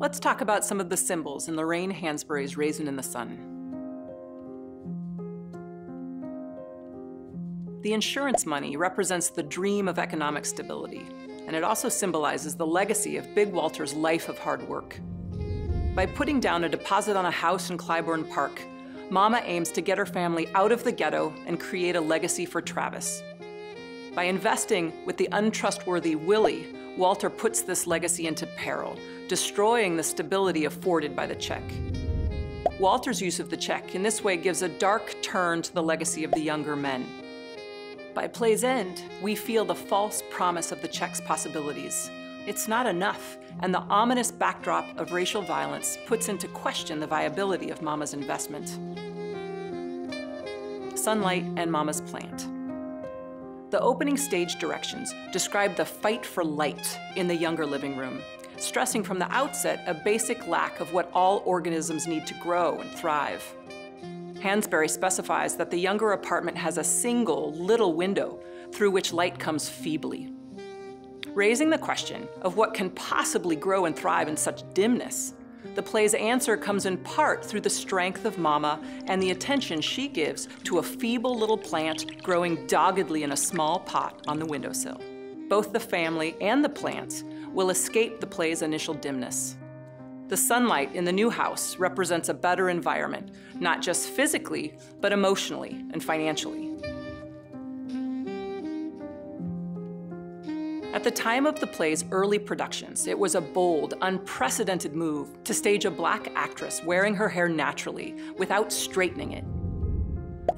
Let's talk about some of the symbols in Lorraine Hansberry's Raisin in the Sun. The insurance money represents the dream of economic stability, and it also symbolizes the legacy of Big Walter's life of hard work. By putting down a deposit on a house in Clybourne Park, Mama aims to get her family out of the ghetto and create a legacy for Travis. By investing with the untrustworthy Willie, Walter puts this legacy into peril, destroying the stability afforded by the check. Walter's use of the check in this way gives a dark turn to the legacy of the Younger men. By play's end, we feel the false promise of the check's possibilities. It's not enough, and the ominous backdrop of racial violence puts into question the viability of Mama's investment. Sunlight and Mama's plant. The opening stage directions describe the fight for light in the Younger living room, stressing from the outset a basic lack of what all organisms need to grow and thrive. Hansberry specifies that the Younger apartment has a single little window through which light comes feebly. Raising the question of what can possibly grow and thrive in such dimness, the play's answer comes in part through the strength of Mama and the attention she gives to a feeble little plant growing doggedly in a small pot on the windowsill. Both the family and the plants will escape the play's initial dimness. The sunlight in the new house represents a better environment, not just physically, but emotionally and financially. The time of the play's early productions, it was a bold, unprecedented move to stage a black actress wearing her hair naturally without straightening it.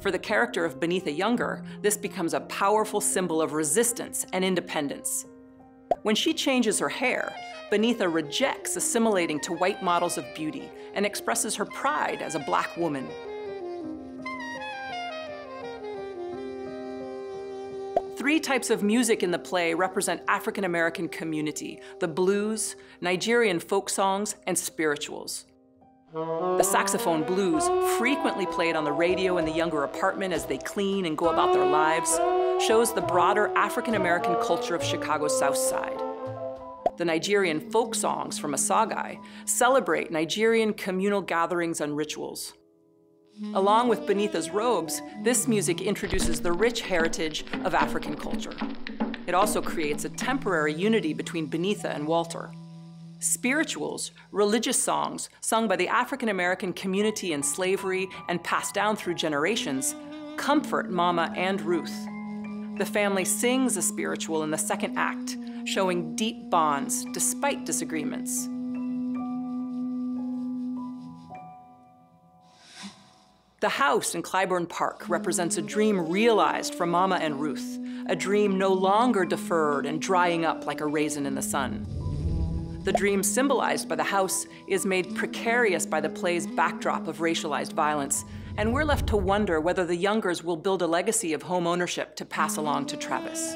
For the character of Beneatha Younger, this becomes a powerful symbol of resistance and independence. When she changes her hair, Beneatha rejects assimilating to white models of beauty and expresses her pride as a black woman. Three types of music in the play represent African American community, the blues, Nigerian folk songs, and spirituals. The saxophone blues, frequently played on the radio in the Younger apartment as they clean and go about their lives, shows the broader African American culture of Chicago's South Side. The Nigerian folk songs from Asagai celebrate Nigerian communal gatherings and rituals. Along with Beneatha's robes, this music introduces the rich heritage of African culture. It also creates a temporary unity between Beneatha and Walter. Spirituals, religious songs sung by the African American community in slavery and passed down through generations, comfort Mama and Ruth. The family sings a spiritual in the second act, showing deep bonds despite disagreements. The house in Clybourne Park represents a dream realized for Mama and Ruth, a dream no longer deferred and drying up like a raisin in the sun. The dream symbolized by the house is made precarious by the play's backdrop of racialized violence, and we're left to wonder whether the Youngers will build a legacy of home ownership to pass along to Travis.